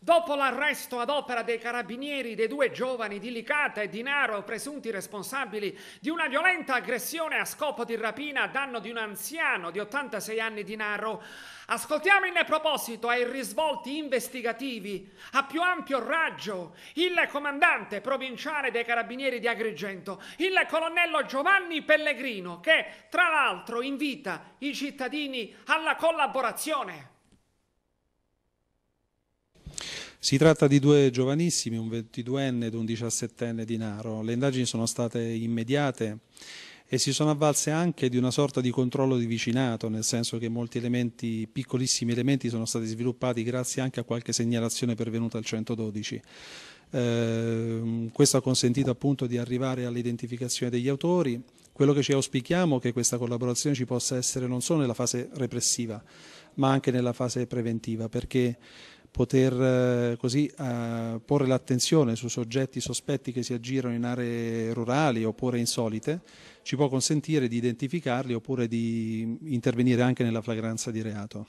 Dopo l'arresto ad opera dei carabinieri dei due giovani di Licata e di Naro, presunti responsabili di una violenta aggressione a scopo di rapina a danno di un anziano di 86 anni di ascoltiamo in proposito ai risvolti investigativi a più ampio raggio il comandante provinciale dei carabinieri di Agrigento, il colonnello Giovanni Pellegrino, che tra l'altro invita i cittadini alla collaborazione. Si tratta di due giovanissimi, un 22enne ed un 17enne di Naro. Le indagini sono state immediate e si sono avvalse anche di una sorta di controllo di vicinato, nel senso che molti elementi, piccolissimi elementi sono stati sviluppati grazie anche a qualche segnalazione pervenuta al 112. Eh, questo ha consentito appunto di arrivare all'identificazione degli autori. Quello che ci auspichiamo è che questa collaborazione ci possa essere non solo nella fase repressiva, ma anche nella fase preventiva, perché poter eh, così eh, porre l'attenzione su soggetti sospetti che si aggirano in aree rurali oppure insolite ci può consentire di identificarli oppure di intervenire anche nella flagranza di reato.